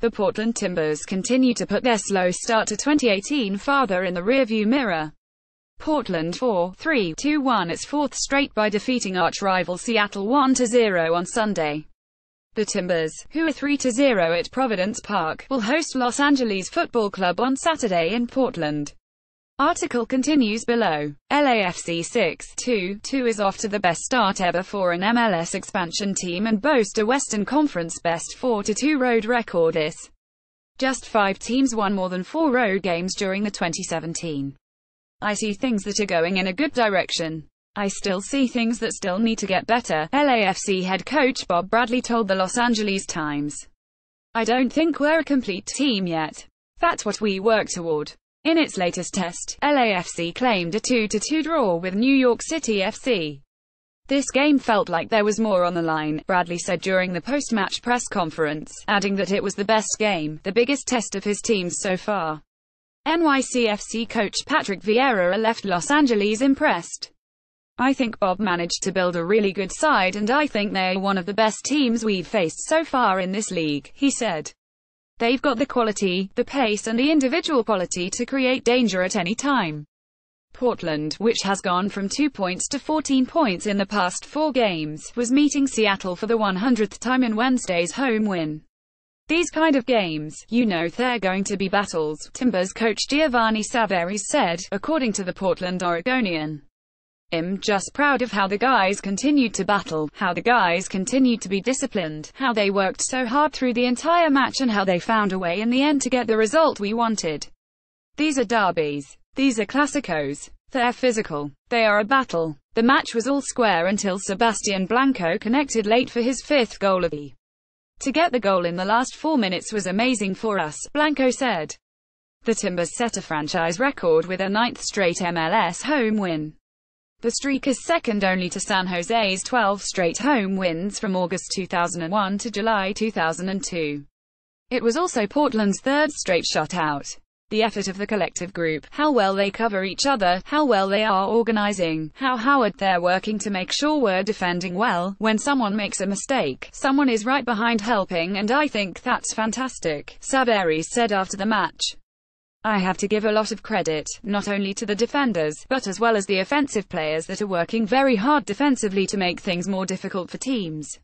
The Portland Timbers continue to put their slow start to 2018 farther in the rearview mirror. Portland 4-3-2-1 its fourth straight by defeating arch-rival Seattle 1-0 on Sunday. The Timbers, who are 3-0 at Providence Park, will host Los Angeles Football Club on Saturday in Portland. Article continues below. LAFC 6-2-2 is off to the best start ever for an MLS expansion team and boast a Western Conference best 4-2 road record this. Just five teams won more than four road games during the 2017. I see things that are going in a good direction. I still see things that still need to get better, LAFC head coach Bob Bradley told the Los Angeles Times. I don't think we're a complete team yet. That's what we work toward. In its latest test, LAFC claimed a 2-2 draw with New York City FC. This game felt like there was more on the line, Bradley said during the post-match press conference, adding that it was the best game, the biggest test of his teams so far. NYCFC coach Patrick Vieira left Los Angeles impressed. I think Bob managed to build a really good side and I think they're one of the best teams we've faced so far in this league, he said. They've got the quality, the pace and the individual quality to create danger at any time. Portland, which has gone from 2 points to 14 points in the past four games, was meeting Seattle for the 100th time in Wednesday's home win. These kind of games, you know they're going to be battles, Timbers coach Giovanni Savarese said, according to the Portland Oregonian. I'm just proud of how the guys continued to battle, how the guys continued to be disciplined, how they worked so hard through the entire match and how they found a way in the end to get the result we wanted. These are derbies. These are classicos. They're physical. They are a battle. The match was all square until Sebastian Blanco connected late for his fifth goal of the. To get the goal in the last four minutes was amazing for us, Blanco said. The Timbers set a franchise record with a ninth straight MLS home win. The streak is second only to San Jose's 12 straight home wins from August 2001 to July 2002. It was also Portland's third straight shutout. The effort of the collective group, how well they cover each other, how well they are organizing, how Howard they're working to make sure we're defending well. When someone makes a mistake, someone is right behind helping and I think that's fantastic, Savarese said after the match. I have to give a lot of credit, not only to the defenders, but as well as the offensive players that are working very hard defensively to make things more difficult for teams.